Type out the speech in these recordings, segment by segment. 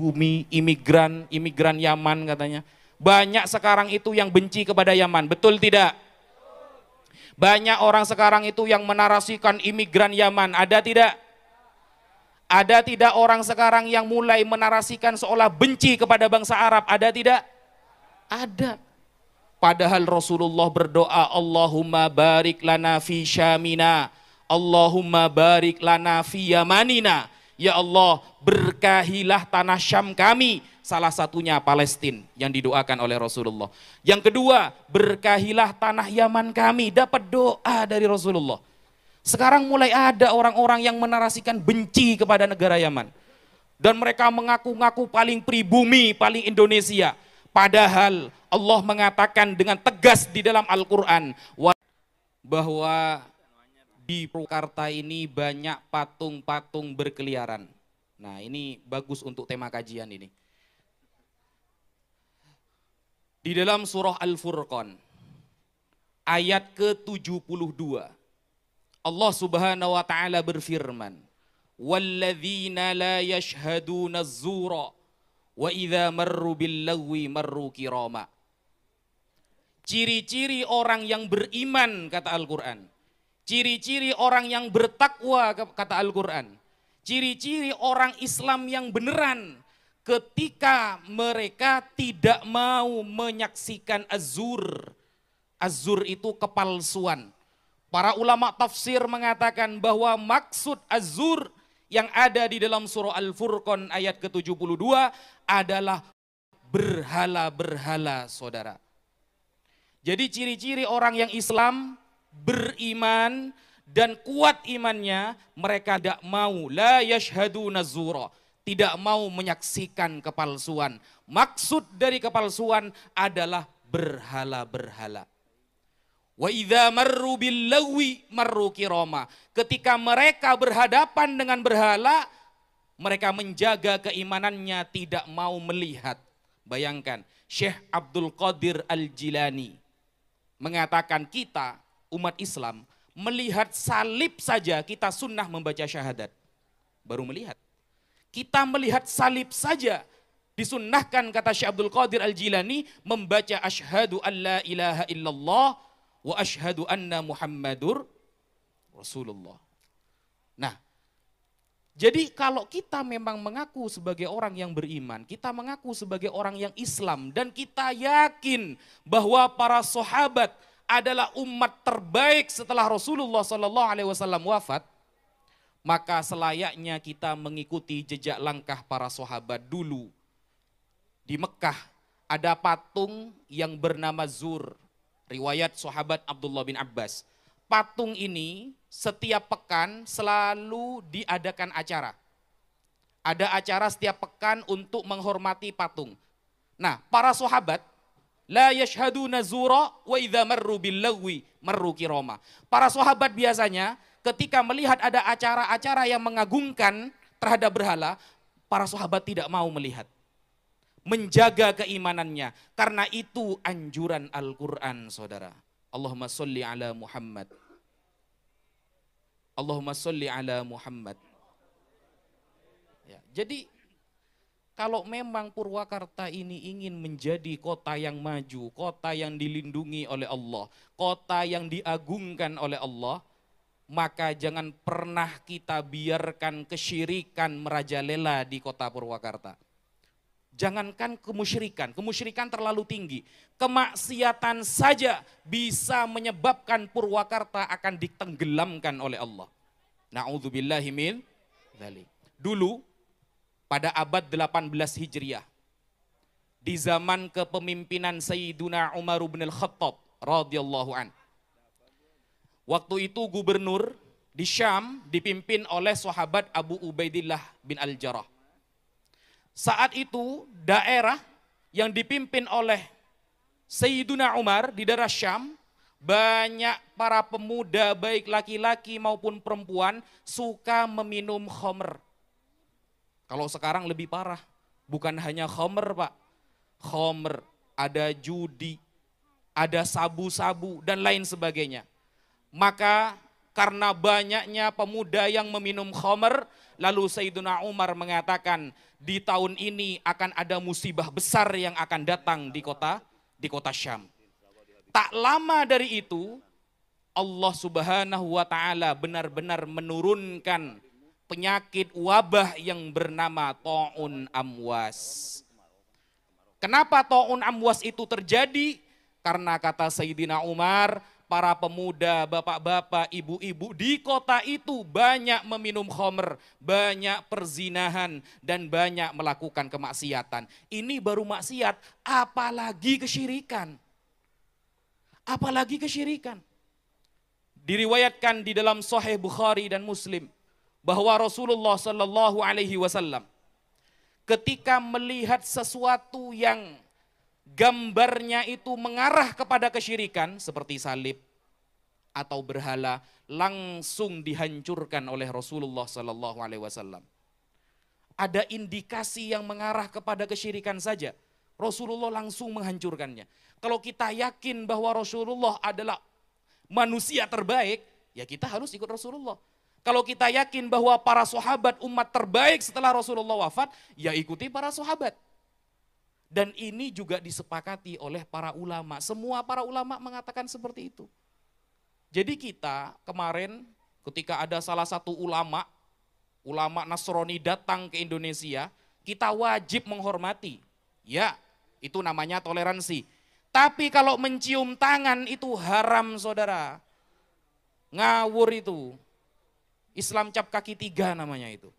pribumi, imigran, imigran Yaman katanya. Banyak sekarang itu yang benci kepada Yaman, betul tidak? Banyak orang sekarang itu yang menarasikan imigran Yaman, ada tidak? Ada tidak orang sekarang yang mulai menarasikan seolah benci kepada bangsa Arab, ada tidak? Ada. Padahal Rasulullah berdoa, Allahumma barik lana fi syamina, Allahumma barik lana fi yamanina. Ya Allah, berkahilah tanah Syam kami, salah satunya Palestina yang didoakan oleh Rasulullah. Yang kedua, berkahilah tanah Yaman kami, dapat doa dari Rasulullah. Sekarang mulai ada orang-orang yang menarasikan benci kepada negara Yaman. Dan mereka mengaku-ngaku paling pribumi, paling Indonesia. Padahal Allah mengatakan dengan tegas di dalam Al-Quran bahwa di Purwakarta ini banyak patung-patung berkeliaran. Nah, ini bagus untuk tema kajian ini. Di dalam surah Al-Furqan ayat ke-72 Allah Subhanahu wa taala berfirman, وَالَّذِينَ لَا يَشْهَدُونَ الزُّورَ وَإِذَا مَرُّ idza مَرُّ كِرَامًا. Ciri-ciri orang yang beriman kata Al-Qur'an Ciri-ciri orang yang bertakwa kata Al-Quran. Ciri-ciri orang Islam yang beneran ketika mereka tidak mau menyaksikan azur. Azur itu kepalsuan. Para ulama tafsir mengatakan bahwa maksud azur yang ada di dalam surah Al-Furqan ayat ke-72 adalah berhala-berhala saudara. Jadi ciri-ciri orang yang Islam beriman dan kuat imannya, mereka tidak mau la yashhadu nazura, tidak mau menyaksikan kepalsuan. Maksud dari kepalsuan adalah berhala-berhala. Wa idza marru billawi marru kirama. Ketika mereka berhadapan dengan berhala, mereka menjaga keimanannya tidak mau melihat. Bayangkan, Syekh Abdul Qadir Al-Jilani mengatakan kita umat Islam melihat salib saja kita sunnah membaca syahadat. Baru melihat. Kita melihat salib saja disunnahkan kata Syekh Abdul Qadir Al-Jilani membaca asyhadu an la ilaha illallah wa asyhadu anna Muhammadur Rasulullah. Nah, jadi kalau kita memang mengaku sebagai orang yang beriman, kita mengaku sebagai orang yang Islam dan kita yakin bahwa para sahabat adalah umat terbaik setelah Rasulullah Sallallahu Alaihi Wasallam wafat, maka selayaknya kita mengikuti jejak langkah para sahabat dulu. Di Mekah ada patung yang bernama Zur, riwayat sahabat Abdullah bin Abbas. Patung ini setiap pekan selalu diadakan acara. Ada acara setiap pekan untuk menghormati patung. Nah, para sahabat La yashhaduna zura wa idza marru billagwi marru kirama. Para sahabat biasanya ketika melihat ada acara-acara yang mengagungkan terhadap berhala, para sahabat tidak mau melihat. Menjaga keimanannya. Karena itu anjuran Al-Quran saudara. Allahumma salli ala Muhammad. Allahumma salli ala Muhammad. Ya, jadi kalau memang Purwakarta ini ingin menjadi kota yang maju, kota yang dilindungi oleh Allah, kota yang diagungkan oleh Allah, maka jangan pernah kita biarkan kesyirikan merajalela di kota Purwakarta. Jangankan kemusyrikan, kemusyrikan terlalu tinggi. Kemaksiatan saja bisa menyebabkan Purwakarta akan ditenggelamkan oleh Allah. Na'udzubillahi min Dulu pada abad 18 Hijriah. Di zaman kepemimpinan Sayyiduna Umar bin Al-Khattab radhiyallahu an. Waktu itu gubernur di Syam dipimpin oleh sahabat Abu Ubaidillah bin Al-Jarrah. Saat itu daerah yang dipimpin oleh Sayyiduna Umar di daerah Syam banyak para pemuda baik laki-laki maupun perempuan suka meminum khamr kalau sekarang lebih parah, bukan hanya khomer pak, khomer, ada judi, ada sabu-sabu dan lain sebagainya. Maka karena banyaknya pemuda yang meminum khamr. Lalu Sayyidina Umar mengatakan, di tahun ini akan ada musibah besar yang akan datang di kota di kota Syam. Tak lama dari itu, Allah Subhanahu wa taala benar-benar menurunkan penyakit wabah yang bernama taun amwas. Kenapa taun amwas itu terjadi? Karena kata Sayyidina Umar, para pemuda, bapak-bapak, ibu-ibu di kota itu banyak meminum khamr, banyak perzinahan, dan banyak melakukan kemaksiatan. Ini baru maksiat, apalagi kesyirikan. Apalagi kesyirikan. Diriwayatkan di dalam Sahih Bukhari dan Muslim bahwa Rasulullah Shallallahu Alaihi Wasallam ketika melihat sesuatu yang gambarnya itu mengarah kepada kesyirikan seperti salib atau berhala langsung dihancurkan oleh Rasulullah Sallallahu Alaihi Wasallam. Ada indikasi yang mengarah kepada kesyirikan saja, Rasulullah langsung menghancurkannya. Kalau kita yakin bahwa Rasulullah adalah manusia terbaik, ya kita harus ikut Rasulullah. Kalau kita yakin bahwa para sahabat umat terbaik setelah Rasulullah wafat, ya ikuti para sahabat. Dan ini juga disepakati oleh para ulama. Semua para ulama mengatakan seperti itu. Jadi kita kemarin ketika ada salah satu ulama, ulama Nasrani datang ke Indonesia, kita wajib menghormati. Ya, itu namanya toleransi. Tapi kalau mencium tangan itu haram saudara. Ngawur itu. Islam cap kaki tiga namanya itu.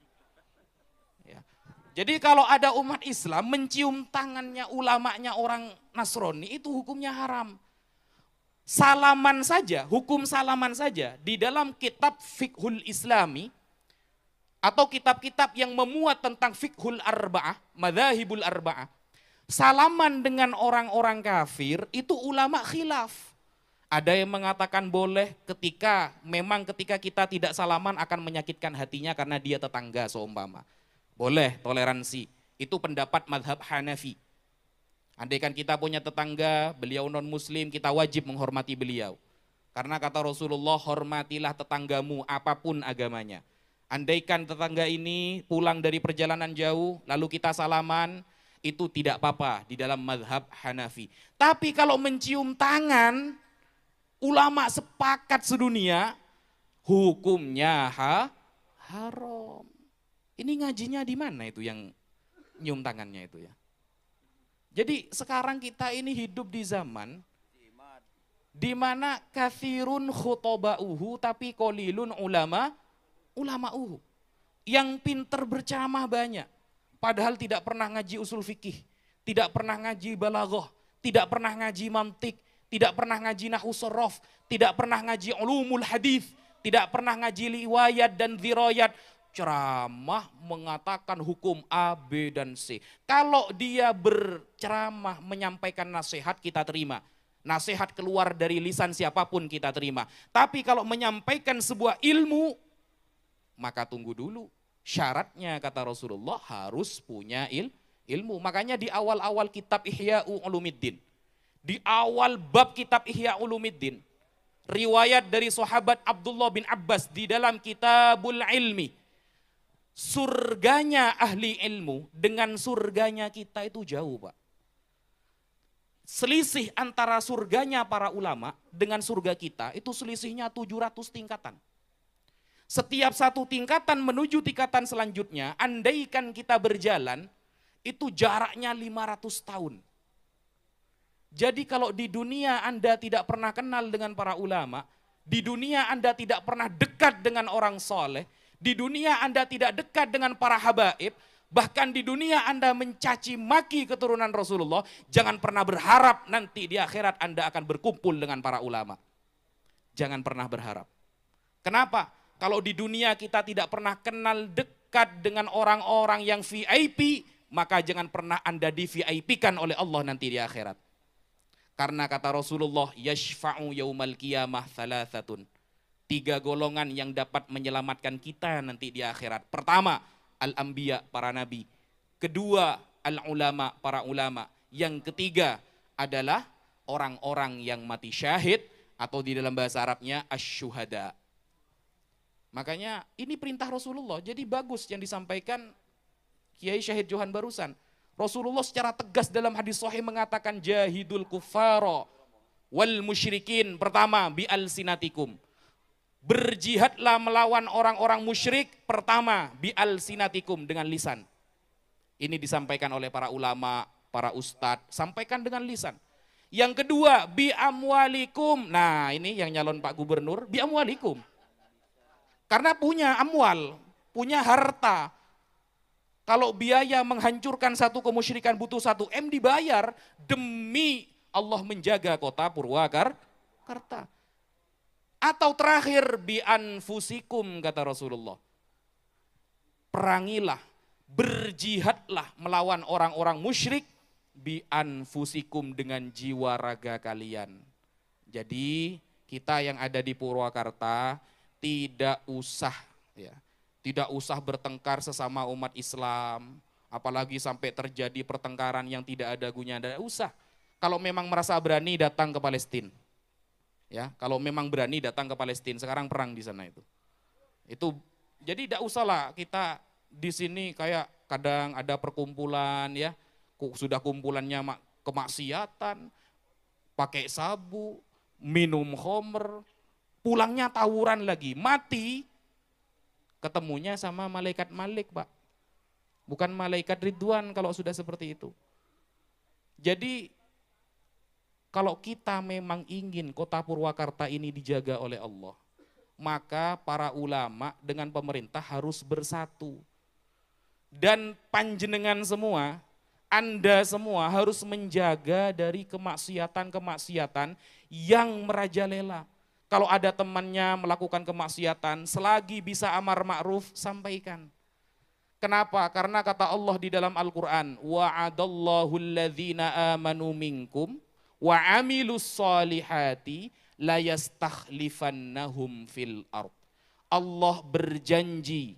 Jadi kalau ada umat Islam mencium tangannya ulamanya orang Nasrani itu hukumnya haram. Salaman saja, hukum salaman saja di dalam kitab fikhul islami atau kitab-kitab yang memuat tentang fikhul arba'ah, madhahibul arba'ah. Salaman dengan orang-orang kafir itu ulama khilaf. Ada yang mengatakan boleh ketika memang ketika kita tidak salaman akan menyakitkan hatinya karena dia tetangga seumpama. Boleh toleransi. Itu pendapat madhab Hanafi. Andaikan kita punya tetangga, beliau non muslim, kita wajib menghormati beliau. Karena kata Rasulullah, hormatilah tetanggamu apa pun agamanya. Andaikan tetangga ini pulang dari perjalanan jauh, lalu kita salaman, itu tidak apa-apa di dalam madhab Hanafi. Tapi kalau mencium tangan, ulama sepakat sedunia, hukumnya ha, haram. Ini ngajinya di mana itu yang nyium tangannya itu ya. Jadi sekarang kita ini hidup di zaman di mana kathirun khutoba'uhu tapi kolilun ulama ulama'uhu. Yang pinter berceramah banyak. Padahal tidak pernah ngaji usul fikih, tidak pernah ngaji balaghah, tidak pernah ngaji mantik, tidak pernah ngaji nahu tidak pernah ngaji ulumul hadis, tidak pernah ngaji liwayat dan dirayat, ceramah mengatakan hukum A, B, dan C. Kalau dia berceramah menyampaikan nasihat kita terima. Nasihat keluar dari lisan siapa pun kita terima. Tapi kalau menyampaikan sebuah ilmu, maka tunggu dulu. Syaratnya kata Rasulullah harus punya il, ilmu. Makanya di awal-awal kitab Ihya Ulumiddin. Di awal bab kitab Ihya Ulumiddin. Riwayat dari sahabat Abdullah bin Abbas di dalam kitabul ilmi surganya ahli ilmu dengan surganya kita itu jauh Pak. Selisih antara surganya para ulama dengan surga kita itu selisihnya 700 tingkatan. Setiap satu tingkatan menuju tingkatan selanjutnya, andaikan kita berjalan, itu jaraknya 500 tahun. Jadi kalau di dunia Anda tidak pernah kenal dengan para ulama, di dunia Anda tidak pernah dekat dengan orang soleh, di dunia Anda tidak dekat dengan para habaib, bahkan di dunia Anda mencaci maki keturunan Rasulullah, jangan pernah berharap nanti di akhirat Anda akan berkumpul dengan para ulama. Jangan pernah berharap. Kenapa? Kalau di dunia kita tidak pernah kenal dekat dengan orang-orang yang VIP, maka jangan pernah Anda di VIP-kan oleh Allah nanti di akhirat. Karena kata Rasulullah, yashfa'u yaumal qiyamah thalathatun tiga golongan yang dapat menyelamatkan kita nanti di akhirat. Pertama, al-anbiya, para nabi. Kedua, al-ulama, para ulama. Yang ketiga adalah orang-orang yang mati syahid atau di dalam bahasa Arabnya asyuhada. Makanya ini perintah Rasulullah. Jadi bagus yang disampaikan Kiai Syahid Johan barusan. Rasulullah secara tegas dalam hadis sahih mengatakan jahidul kufara wal musyrikin. Pertama, bi sinatikum. Berjihadlah melawan orang-orang musyrik pertama bi sinatikum dengan lisan. Ini disampaikan oleh para ulama, para ustadz, sampaikan dengan lisan. Yang kedua, bi amwalikum. Nah, ini yang nyalon Pak Gubernur, bi amwalikum. Karena punya amwal, punya harta. Kalau biaya menghancurkan satu kemusyrikan butuh satu M dibayar demi Allah menjaga kota Purwakarta. Atau terakhir bi anfusikum kata Rasulullah. Perangilah, berjihadlah melawan orang-orang musyrik bi anfusikum dengan jiwa raga kalian. Jadi kita yang ada di Purwakarta tidak usah ya, tidak usah bertengkar sesama umat Islam, apalagi sampai terjadi pertengkaran yang tidak ada gunanya, tidak usah. Kalau memang merasa berani datang ke Palestina, Ya, kalau memang berani datang ke Palestina, sekarang perang di sana itu. Itu jadi tidak usahlah kita di sini kayak kadang ada perkumpulan ya, sudah kumpulannya kemaksiatan, pakai sabu, minum homer, pulangnya tawuran lagi, mati ketemunya sama malaikat Malik, Pak. Bukan malaikat Ridwan kalau sudah seperti itu. Jadi kalau kita memang ingin kota Purwakarta ini dijaga oleh Allah, maka para ulama dengan pemerintah harus bersatu. Dan panjenengan semua, Anda semua harus menjaga dari kemaksiatan-kemaksiatan yang merajalela. Kalau ada temannya melakukan kemaksiatan, selagi bisa amar ma'ruf, sampaikan. Kenapa? Karena kata Allah di dalam Al-Quran, alladhina amanu minkum, wa amilus solihati layastakhlifannahum fil ard. Allah berjanji.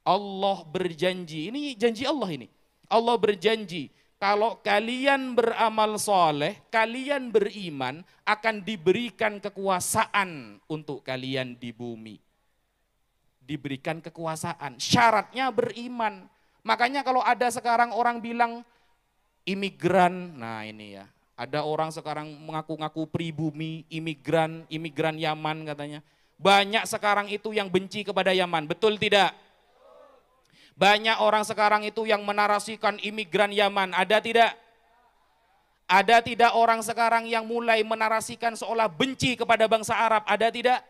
Allah berjanji. Ini janji Allah ini. Allah berjanji kalau kalian beramal soleh, kalian beriman, akan diberikan kekuasaan untuk kalian di bumi. Diberikan kekuasaan, syaratnya beriman. Makanya kalau ada sekarang orang bilang imigran, nah ini ya, ada orang sekarang mengaku-ngaku pribumi, imigran, imigran Yaman katanya. Banyak sekarang itu yang benci kepada Yaman, betul tidak? Banyak orang sekarang itu yang menarasikan imigran Yaman, ada tidak? Ada tidak orang sekarang yang mulai menarasikan seolah benci kepada bangsa Arab, ada tidak?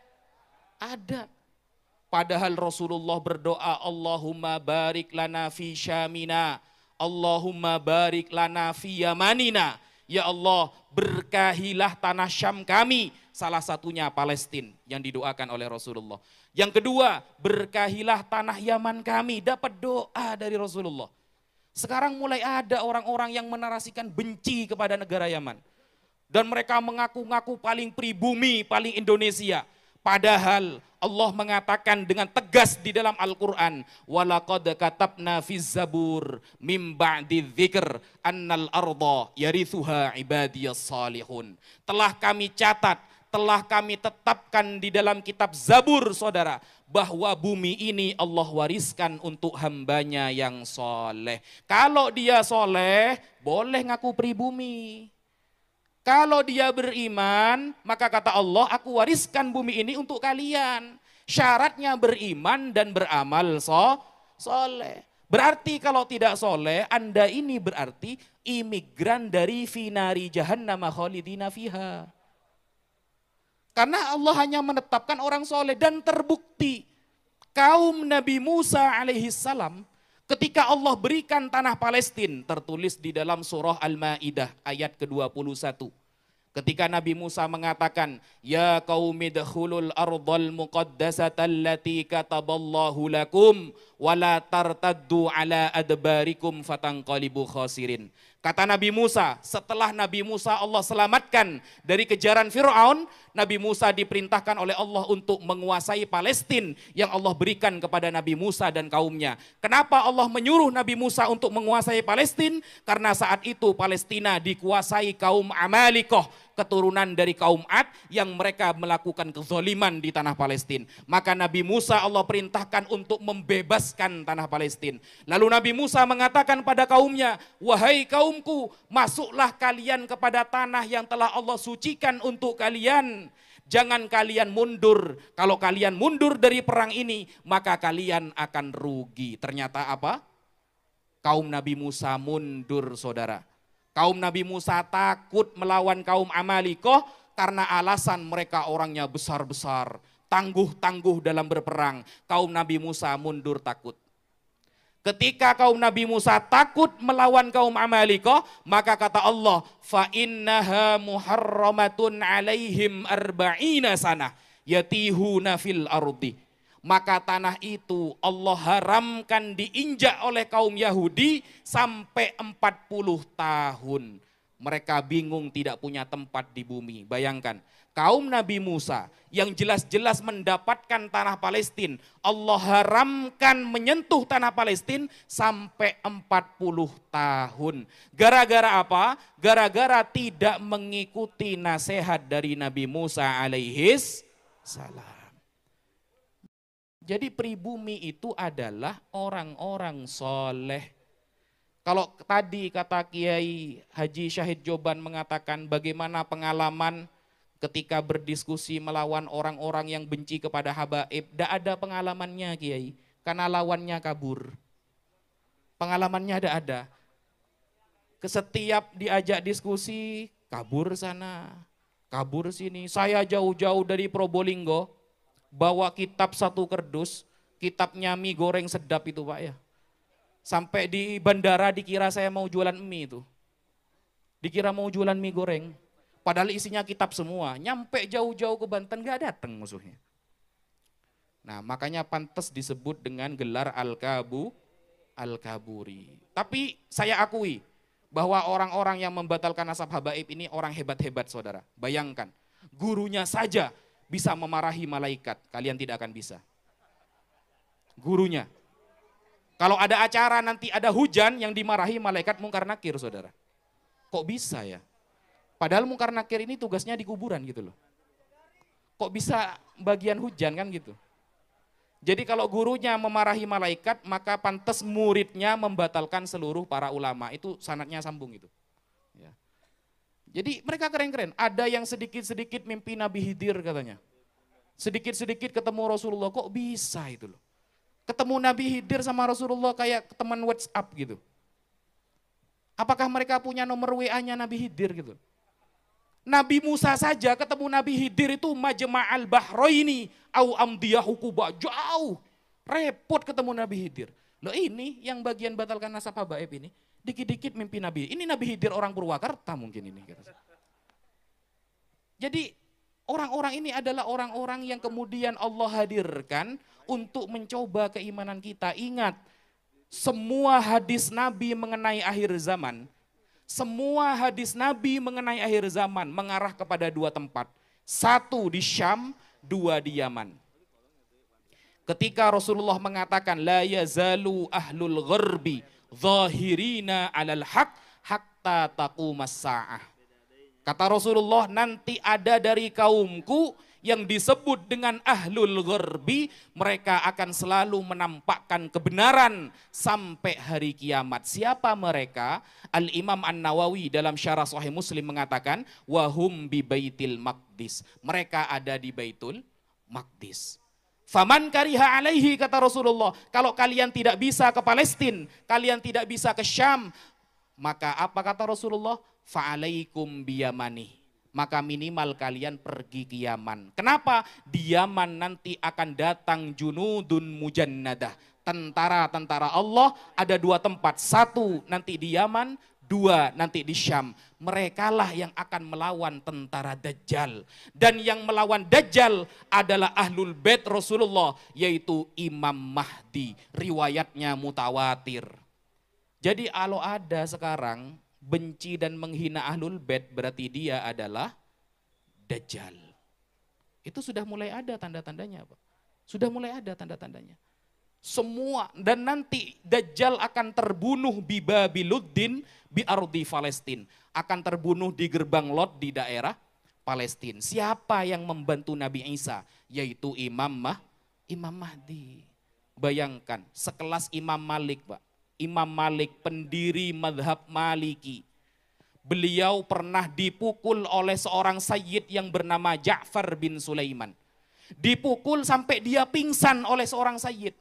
Ada. Padahal Rasulullah berdoa, Allahumma barik lana fi syamina, Allahumma barik lana fi yamanina, Ya Allah, berkahilah tanah Syam kami. Salah satunya Palestina yang didoakan oleh Rasulullah. Yang kedua, berkahilah tanah Yaman kami. Dapat doa dari Rasulullah. Sekarang mulai ada orang-orang yang menarasikan benci kepada negara Yaman. Dan mereka mengaku-ngaku paling pribumi, paling Indonesia. Padahal Allah mengatakan dengan tegas di dalam Al-Quran, walaqad katabna fi zabur mim ba'di dzikr annal arda yarithuha ibadiyas salihun. Telah kami catat, telah kami tetapkan di dalam kitab Zabur saudara, bahwa bumi ini Allah wariskan untuk hambanya yang soleh. Kalau dia soleh, boleh ngaku pribumi. Kalau dia beriman, maka kata Allah, aku wariskan bumi ini untuk kalian. Syaratnya beriman dan beramal so, soleh. Berarti kalau tidak soleh, anda ini berarti imigran dari finari jahannam khalidina fiha. Karena Allah hanya menetapkan orang soleh dan terbukti kaum Nabi Musa alaihi salam Ketika Allah berikan tanah Palestina, tertulis di dalam surah Al-Ma'idah ayat ke-21. Ketika Nabi Musa mengatakan, Ya qaumi dakhulul ardal muqaddasata allati kataballahu lakum, wala tartaddu ala adbarikum fatangqalibu khasirin. Kata Nabi Musa, setelah Nabi Musa Allah selamatkan dari kejaran Fir'aun, Nabi Musa diperintahkan oleh Allah untuk menguasai Palestina yang Allah berikan kepada Nabi Musa dan kaumnya. Kenapa Allah menyuruh Nabi Musa untuk menguasai Palestina? Karena saat itu Palestina dikuasai kaum Amalikoh, keturunan dari kaum Ad yang mereka melakukan kezoliman di tanah Palestina. Maka Nabi Musa Allah perintahkan untuk membebaskan tanah Palestina. Lalu Nabi Musa mengatakan pada kaumnya, "Wahai kaumku, masuklah kalian kepada tanah yang telah Allah sucikan untuk kalian." Jangan kalian mundur. Kalau kalian mundur dari perang ini, maka kalian akan rugi. Ternyata apa? Kaum Nabi Musa mundur, saudara. Kaum Nabi Musa takut melawan kaum Amalikoh karena alasan mereka orangnya besar-besar, tangguh-tangguh dalam berperang. Kaum Nabi Musa mundur takut. Ketika kaum Nabi Musa takut melawan kaum Amalikoh, maka kata Allah, fa innaha muharramatun alaihim arba'ina sana yatihuna fil. Maka tanah itu Allah haramkan diinjak oleh kaum Yahudi sampai 40 tahun. Mereka bingung tidak punya tempat di bumi. Bayangkan, kaum Nabi Musa yang jelas-jelas mendapatkan tanah Palestina, Allah haramkan menyentuh tanah Palestina sampai 40 tahun. Gara-gara apa? Gara-gara tidak mengikuti nasihat dari Nabi Musa alaihis salam. Jadi pribumi itu adalah orang-orang soleh. Kalau tadi kata Kiai Haji Syahid Joban mengatakan bagaimana pengalaman ketika berdiskusi melawan orang-orang yang benci kepada habaib, tidak ada pengalamannya Kiai, karena lawannya kabur. Pengalamannya ada ada. Kesetiap diajak diskusi, kabur sana, kabur sini. Saya jauh-jauh dari Probolinggo, bawa kitab satu kerdus, kitabnya mie goreng sedap itu Pak ya. Sampai di bandara dikira saya mau jualan mie itu. Dikira mau jualan mie goreng Padahal isinya kitab semua. Nyampe jauh-jauh ke Banten gak datang musuhnya. Nah makanya pantas disebut dengan gelar Al-Kabu, Al-Kaburi. Tapi saya akui bahwa orang-orang yang membatalkan nasab habaib ini orang hebat-hebat saudara. Bayangkan, gurunya saja bisa memarahi malaikat, kalian tidak akan bisa. Gurunya. Kalau ada acara nanti ada hujan yang dimarahi malaikat mungkar nakir saudara. Kok bisa ya? Padahal mungkar nakir ini tugasnya di kuburan gitu loh. Kok bisa bagian hujan kan gitu. Jadi kalau gurunya memarahi malaikat, maka pantas muridnya membatalkan seluruh para ulama. Itu sanatnya sambung itu. Jadi mereka keren-keren. Ada yang sedikit-sedikit mimpi Nabi Hidir katanya. Sedikit-sedikit ketemu Rasulullah, kok bisa itu loh. Ketemu Nabi Hidir sama Rasulullah kayak teman WhatsApp gitu. Apakah mereka punya nomor WA-nya Nabi Hidir gitu? Nabi Musa saja ketemu Nabi Hidir itu majma'al bahroini au amdiyahu kuba jauh. Repot ketemu Nabi Hidir. Loh ini yang bagian batalkan nasab habaib ini. Dikit-dikit mimpi Nabi. Ini Nabi Hidir orang Purwakarta mungkin ini. Jadi orang-orang ini adalah orang-orang yang kemudian Allah hadirkan untuk mencoba keimanan kita. Ingat, semua hadis Nabi mengenai akhir zaman semua hadis Nabi mengenai akhir zaman mengarah kepada dua tempat. Satu di Syam, dua di Yaman. Ketika Rasulullah mengatakan la yazalu ahlul gharbi zahirina alal haq hatta taqumas sa'ah. Kata Rasulullah nanti ada dari kaumku yang disebut dengan ahlul gharbi, mereka akan selalu menampakkan kebenaran sampai hari kiamat. Siapa mereka? Al-Imam An-Nawawi dalam syarah sahih Muslim mengatakan, wahum bi baitil maqdis. Mereka ada di Baitul Maqdis. Faman kariha alaihi kata Rasulullah, kalau kalian tidak bisa ke Palestina, kalian tidak bisa ke Syam, maka apa kata Rasulullah? Fa'alaikum biyamani maka minimal kalian pergi ke Yaman. Kenapa? Di Yaman nanti akan datang junudun mujannadah. Tentara-tentara Allah ada dua tempat. Satu nanti di Yaman, dua nanti di Syam. Mereka lah yang akan melawan tentara Dajjal. Dan yang melawan Dajjal adalah Ahlul Bait Rasulullah, yaitu Imam Mahdi. Riwayatnya mutawatir. Jadi kalau ada sekarang benci dan menghina ahlul bait berarti dia adalah dajjal. Itu sudah mulai ada tanda-tandanya, Pak. Sudah mulai ada tanda-tandanya. Semua dan nanti dajjal akan terbunuh di Babiluddin bi ardi Palestin, akan terbunuh di gerbang Lot di daerah Palestina. Siapa yang membantu Nabi Isa? Yaitu Imam Mah, Imam Mahdi. Bayangkan, sekelas Imam Malik, Pak. Imam Malik, pendiri madhab Maliki. Beliau pernah dipukul oleh seorang sayyid yang bernama Ja'far bin Sulaiman. Dipukul sampai dia pingsan oleh seorang sayyid.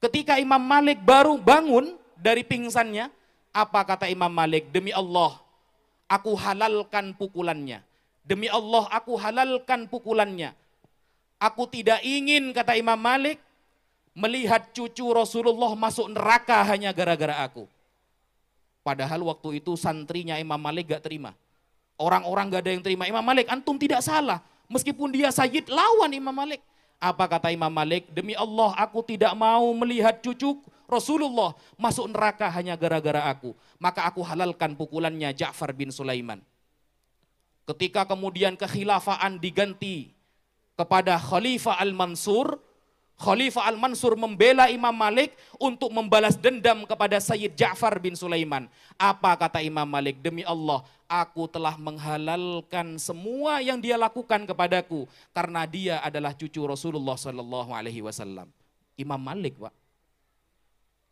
Ketika Imam Malik baru bangun dari pingsannya, apa kata Imam Malik? Demi Allah, aku halalkan pukulannya. Demi Allah, aku halalkan pukulannya. Aku tidak ingin, kata Imam Malik, melihat cucu Rasulullah masuk neraka hanya gara-gara aku. Padahal waktu itu santrinya Imam Malik gak terima. Orang-orang gak ada yang terima. Imam Malik, antum tidak salah. Meskipun dia sayyid, lawan Imam Malik. Apa kata Imam Malik? Demi Allah, aku tidak mau melihat cucu Rasulullah masuk neraka hanya gara-gara aku. Maka aku halalkan pukulannya Ja'far bin Sulaiman. Ketika kemudian kekhilafaan diganti kepada Khalifah Al-Mansur, Khalifah Al-Mansur membela Imam Malik untuk membalas dendam kepada Sayyid Ja'far bin Sulaiman. Apa kata Imam Malik? Demi Allah, aku telah menghalalkan semua yang dia lakukan kepadaku karena dia adalah cucu Rasulullah Sallallahu Alaihi Wasallam. Imam Malik, Pak.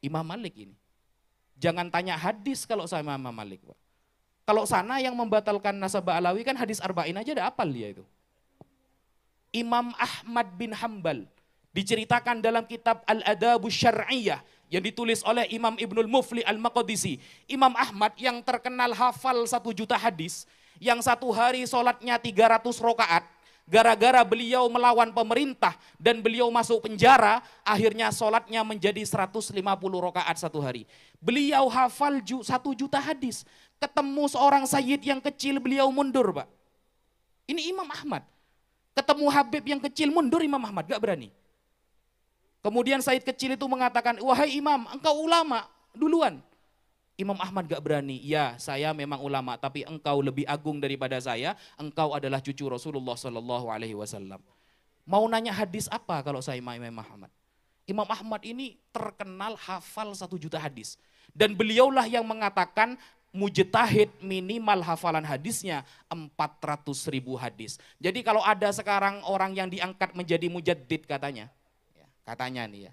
Imam Malik ini. Jangan tanya hadis kalau sama Imam Malik, Pak. Kalau sana yang membatalkan nasabah alawi kan hadis arba'in aja ada apal dia itu. Imam Ahmad bin Hambal diceritakan dalam kitab Al-Adabu Syar'iyah yang ditulis oleh Imam Ibnul Mufli Al-Maqdisi. Imam Ahmad yang terkenal hafal satu juta hadis, yang satu hari sholatnya 300 rokaat, gara-gara beliau melawan pemerintah dan beliau masuk penjara, akhirnya sholatnya menjadi 150 rokaat satu hari. Beliau hafal satu juta hadis. Ketemu seorang sayyid yang kecil, beliau mundur Pak. Ini Imam Ahmad. Ketemu Habib yang kecil, mundur Imam Ahmad, gak berani. Kemudian Said kecil itu mengatakan, wahai imam, engkau ulama, duluan. Imam Ahmad gak berani, ya saya memang ulama, tapi engkau lebih agung daripada saya, engkau adalah cucu Rasulullah Sallallahu Alaihi Wasallam. Mau nanya hadis apa kalau saya Imam Ahmad? Imam Ahmad ini terkenal hafal satu juta hadis. Dan beliaulah yang mengatakan mujtahid minimal hafalan hadisnya 400 ribu hadis. Jadi kalau ada sekarang orang yang diangkat menjadi mujaddid katanya, Katanya nih ya.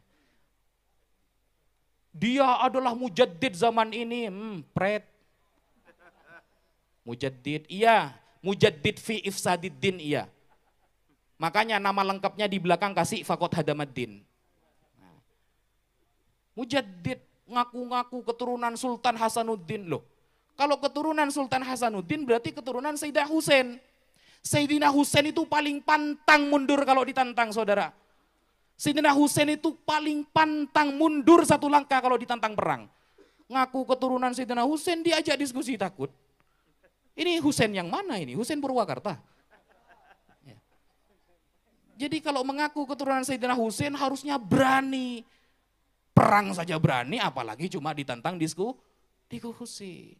Dia adalah mujaddid zaman ini. Hmm, pret. Mujaddid, iya. Mujaddid fi ifsadiddin, iya. Makanya nama lengkapnya di belakang kasih Fakot Hadamaddin. Nah. Mujaddid ngaku-ngaku keturunan Sultan Hasanuddin loh. Kalau keturunan Sultan Hasanuddin berarti keturunan Sayyidah Husain. Sayyidina Husain itu paling pantang mundur kalau ditantang saudara. Sayyidina Husain itu paling pantang mundur satu langkah kalau ditantang perang. Ngaku keturunan Sayyidina Husain diajak diskusi takut. Ini Husain yang mana ini? Husain Purwakarta. Ya. Jadi kalau mengaku keturunan Sayyidina Husain harusnya berani. Perang saja berani apalagi cuma ditantang disku, diskusi.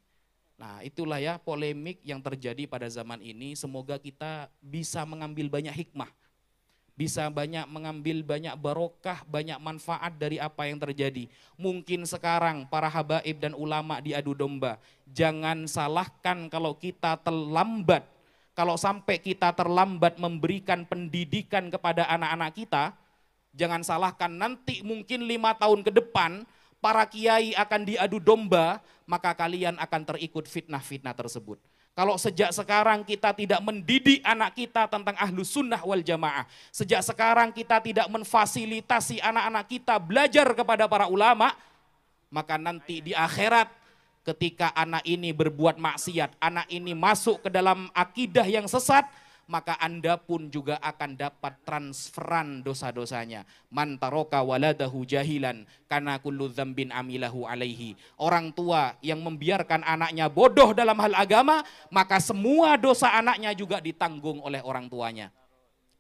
Nah itulah ya polemik yang terjadi pada zaman ini. Semoga kita bisa mengambil banyak hikmah bisa banyak mengambil banyak barokah, banyak manfaat dari apa yang terjadi. Mungkin sekarang para habaib dan ulama diadu domba. Jangan salahkan kalau kita terlambat. Kalau sampai kita terlambat memberikan pendidikan kepada anak-anak kita, jangan salahkan nanti mungkin lima tahun ke depan para kiai akan diadu domba, maka kalian akan terikut fitnah-fitnah tersebut. Kalau sejak sekarang kita tidak mendidik anak kita tentang ahlu sunnah wal jamaah. Sejak sekarang kita tidak memfasilitasi anak-anak kita belajar kepada para ulama. Maka nanti di akhirat ketika anak ini berbuat maksiat, anak ini masuk ke dalam akidah yang sesat, maka Anda pun juga akan dapat transferan dosa-dosanya. Mantaroka waladahu jahilan karena kullu dzambin amilahu alaihi. Orang tua yang membiarkan anaknya bodoh dalam hal agama, maka semua dosa anaknya juga ditanggung oleh orang tuanya.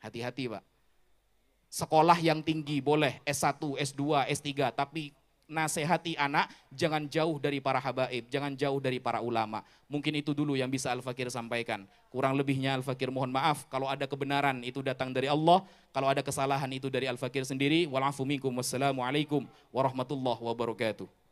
Hati-hati, Pak. Sekolah yang tinggi boleh S1, S2, S3, tapi nasihati anak jangan jauh dari para habaib, jangan jauh dari para ulama. Mungkin itu dulu yang bisa Al-Fakir sampaikan. Kurang lebihnya Al-Fakir mohon maaf kalau ada kebenaran itu datang dari Allah, kalau ada kesalahan itu dari Al-Fakir sendiri. Walafu minkum wassalamualaikum warahmatullahi wabarakatuh.